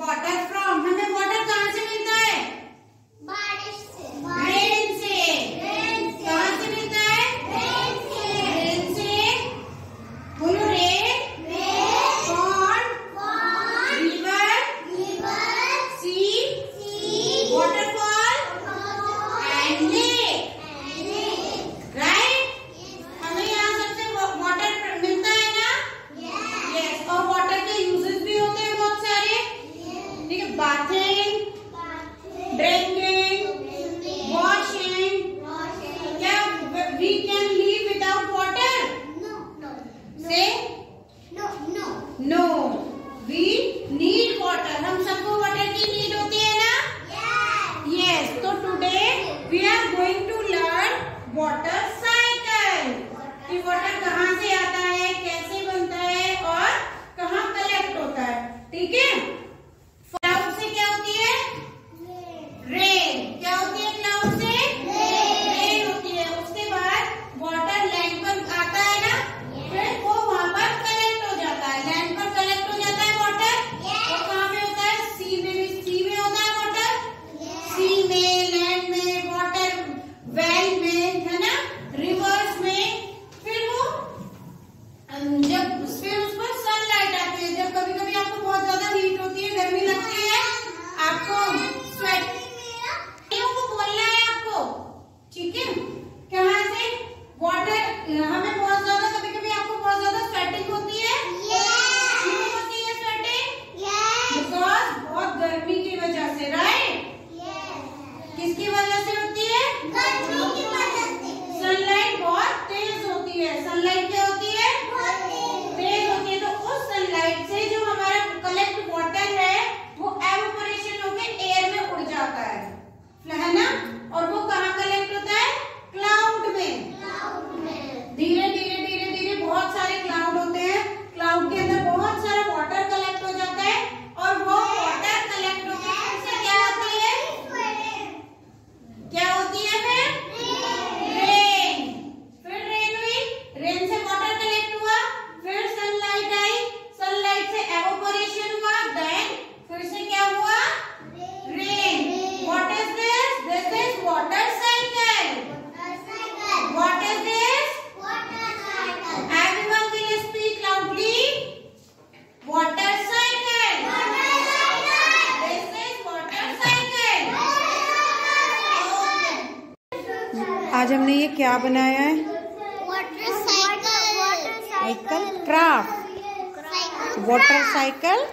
Water from हमें water कहाँ से मिलता है? बारिश से। रेन से। कहाँ से मिलता है? रेन से। रेन से। बोलो rain corn river river sea waterfall and we need water हम सबको वाटर की नीड होती है ना? यस तो today we are going to learn water आज हमने ये क्या बनाया है? Water cycle craft water cycle